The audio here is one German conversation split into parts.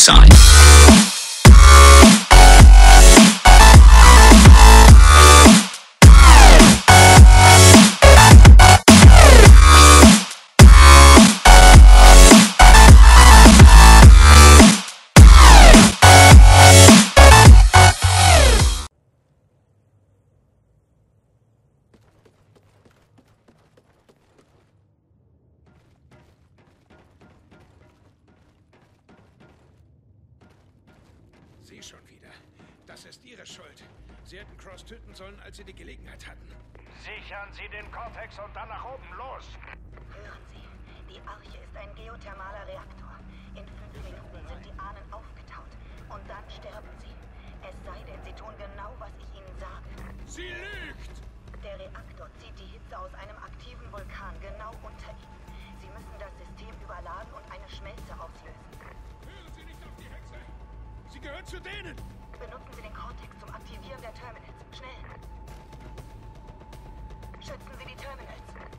sign. Das ist Ihre Schuld. Sie hätten Cross töten sollen, als Sie die Gelegenheit hatten. Sichern Sie den Cortex und dann nach oben los. Hören Sie, die Arche ist ein geothermaler Reaktor. In fünf Minuten sind die Ahnen aufgetaut. Und dann sterben sie. Es sei denn, sie tun genau, was ich ihnen sage. Sie lügt! Der Reaktor zieht die Hitze aus einem aktiven Vulkan genau unter ihnen. Sie müssen das System überladen und eine Schmelze auslösen. Hören Sie nicht auf die Hexe! Sie gehört zu denen! Benutzen Sie den Cortex zum Aktivieren der Terminals. Schnell! Schützen Sie die Terminals.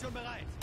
Brandmunition bereit.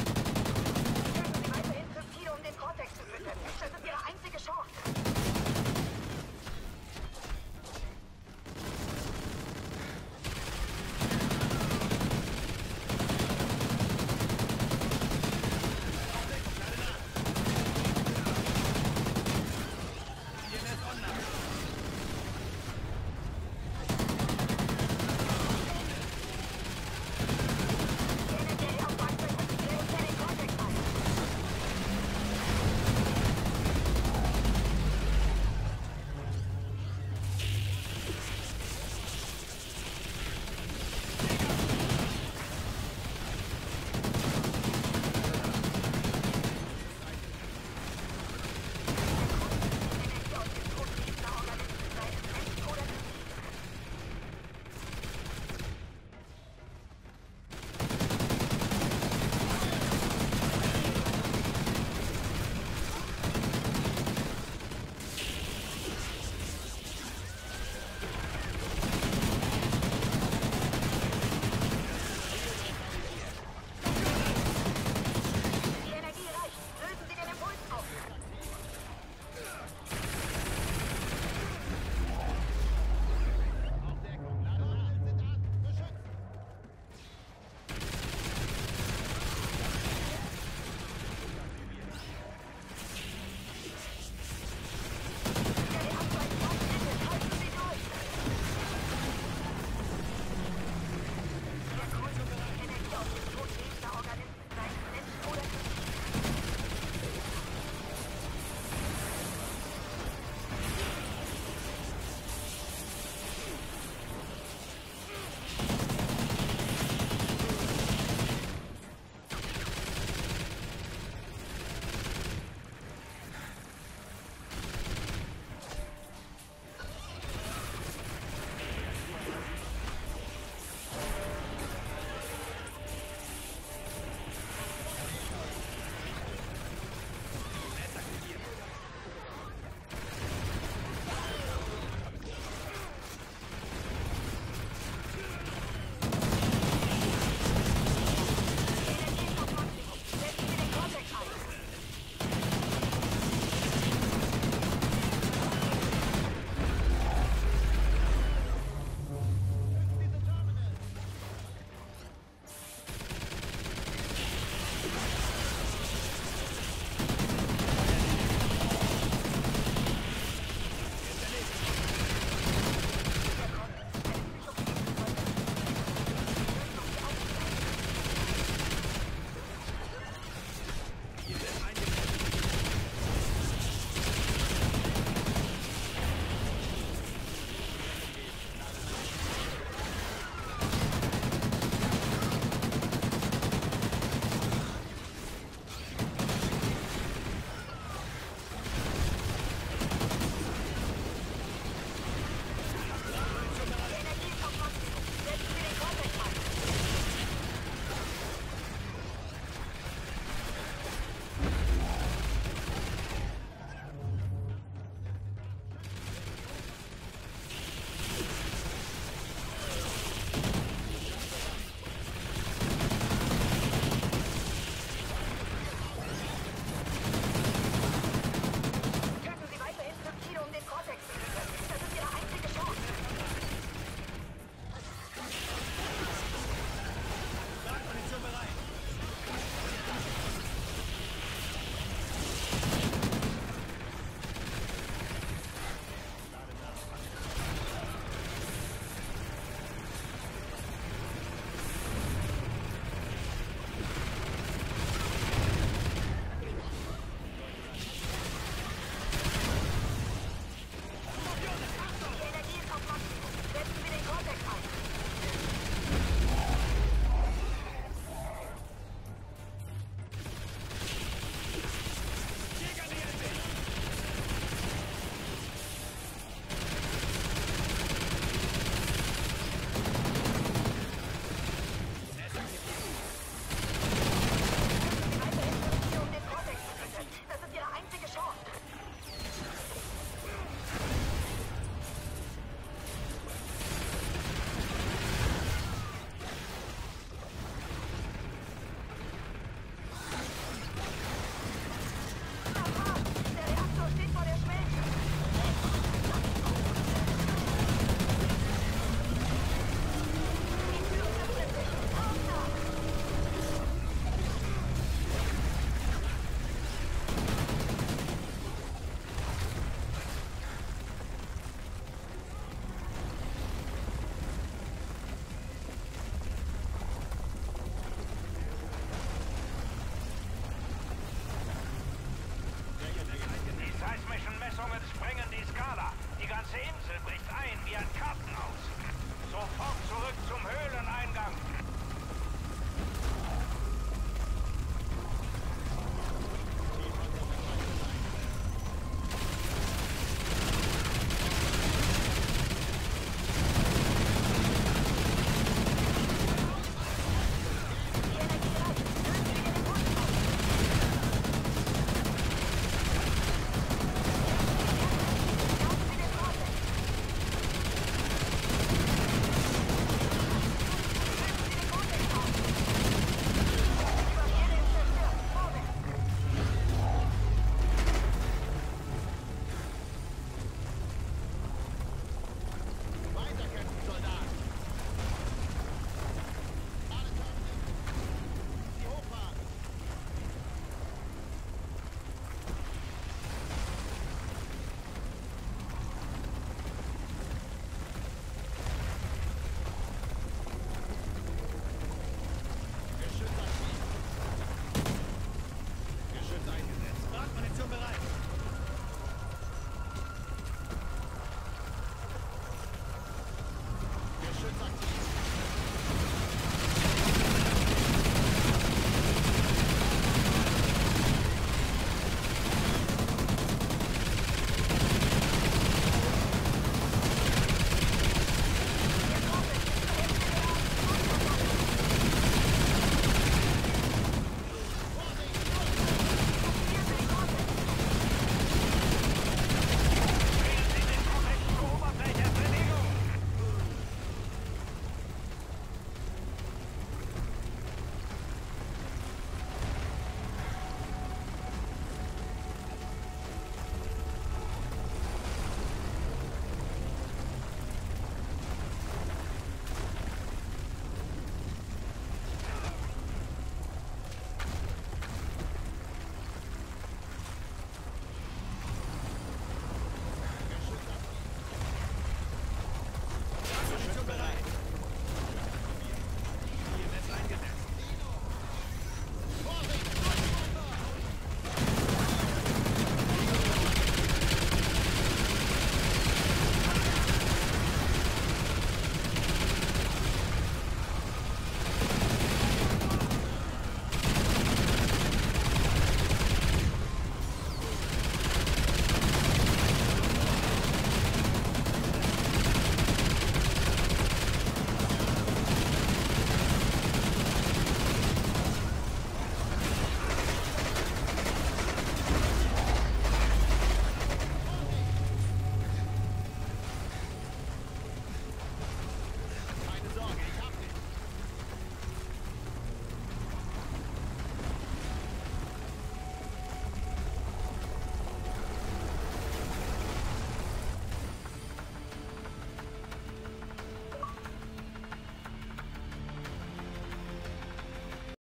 ganze Insel bricht ein wie ein Kopf.